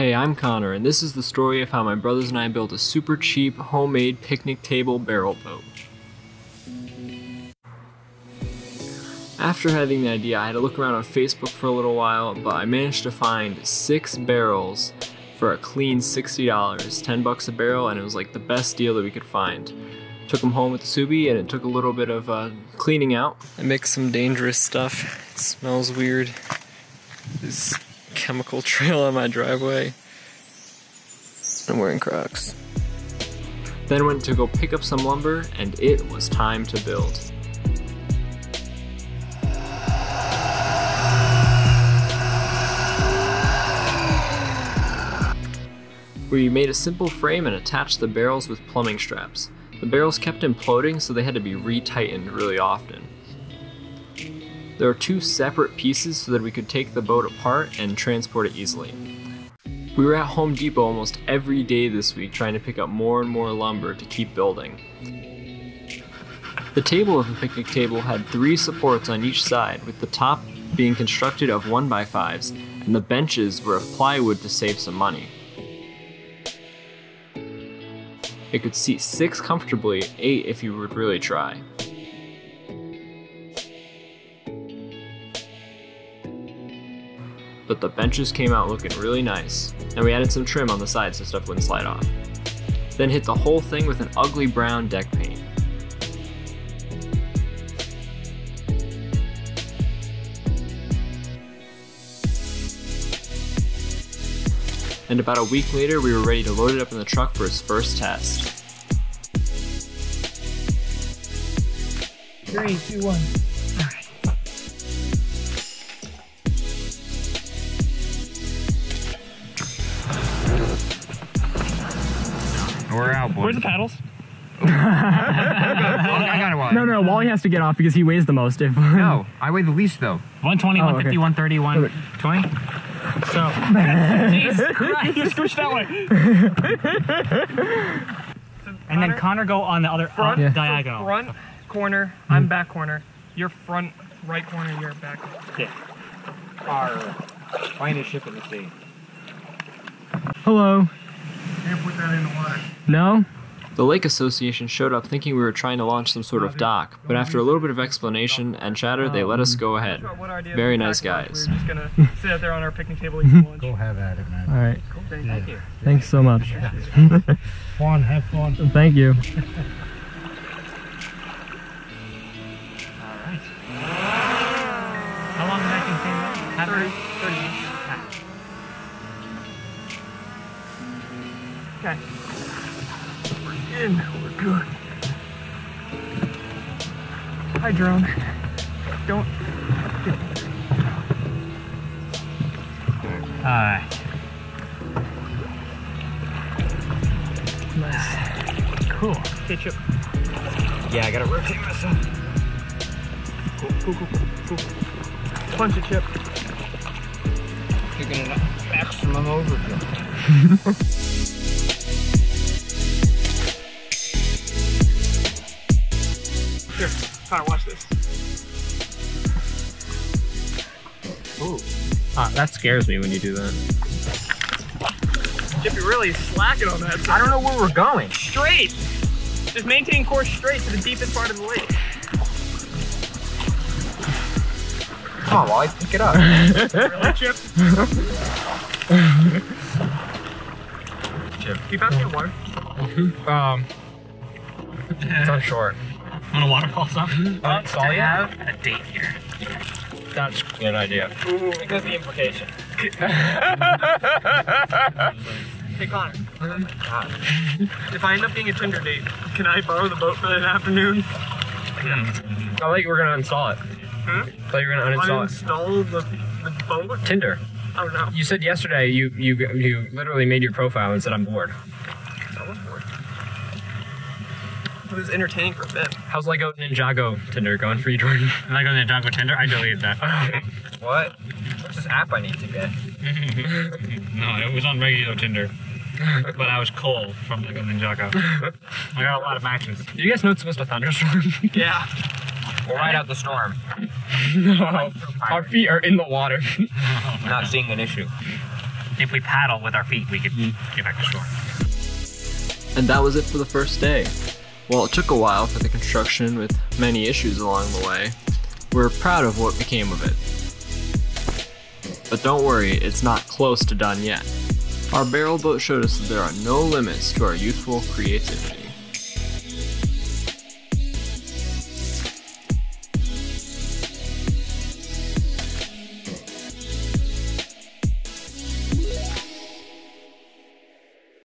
Hey, I'm Connor, and this is the story of how my brothers and I built a super cheap, homemade picnic table barrel boat. After having the idea, I had to look around on Facebook for a little while, but I managed to find six barrels for a clean $60, 10 bucks a barrel, and it was like the best deal that we could find. Took them home with the Subi, and it took a little bit of uh, cleaning out. I mixed some dangerous stuff. It smells weird. This chemical trail on my driveway. I'm wearing Crocs. Then went to go pick up some lumber, and it was time to build. We made a simple frame and attached the barrels with plumbing straps. The barrels kept imploding, so they had to be retightened really often. There are two separate pieces so that we could take the boat apart and transport it easily. We were at Home Depot almost every day this week trying to pick up more and more lumber to keep building. The table of the picnic table had three supports on each side, with the top being constructed of 1x5s, and the benches were of plywood to save some money. It could seat six comfortably, eight if you would really try. But the benches came out looking really nice, and we added some trim on the sides so stuff wouldn't slide off. Then hit the whole thing with an ugly brown deck paint. And about a week later, we were ready to load it up in the truck for its first test. Three, two, one. We're out, boys. Where's the paddles? I got one. No, no, Wally has to get off because he weighs the most. If No, I weigh the least though. 120, Oh, 150, okay. 130, 120. So, Jesus Christ, you scooch that way. and then Connor go on the other Front, uh, Yeah. diagonal. front corner, I'm back corner. Your front right corner, you're back. Yeah. Our finest ship in the sea. hello, Can't put that in the water. no. The Lake Association showed up thinking we were trying to launch some sort of dock, but after a little bit of explanation and chatter, they let us go ahead. What our idea Very nice guys. We were just gonna sit out there on our picnic table eating lunch. Go have at it, man. All right, Cool, thank you. You. thanks so much. Fun, have fun. Thank you. How long did that contain? Half 30, hour? Okay. We're in. We're good. Hi, drone. Don't. Alright. Cool. Okay, Chip. Yeah, I gotta rotate myself. Cool, cool, cool, cool. Punch it, Chip. You're gonna maximum overkill. Here, Connor, watch this. Ah, that scares me when you do that. Chip, you're really slacking on that. I don't know where we're going. Straight! Just maintain course straight to the deepest part of the lake. Come on, Wally, pick it up. Really, Chip? Chip. Can you pass me a water? Um, it's on short. Want a waterfall something? Mm-hmm. That's all you have? A date here. That's a good idea. Ooh, Because the implication. Hey, Connor. Oh if I end up being a Tinder date, can I borrow the boat for an afternoon? Hmm. Hmm? I thought you were gonna install it. Huh? I thought you were gonna Uninstall the, the boat? Tinder. I don't. You said yesterday you you you literally made your profile and said I'm bored. I was bored. It was entertaining for a bit. How's Lego Ninjago Tinder going for you, Jordan? Am I going to Django Tinder? I deleted that. What? What's this app I need to get? no, it was on regular Tinder. but I was cold from Lego Ninjago. I got a lot of matches. Did you guys know it's supposed to thunderstorm? Yeah. We'll ride out the storm. no. Our feet are in the water. Not seeing an issue. if we paddle with our feet, we could get back to shore. And that was it for the first day. While it took a while for the construction with many issues along the way, we're proud of what became of it. But don't worry, it's not close to done yet. Our barrel boat showed us that there are no limits to our youthful creativity.